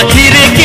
akhir ki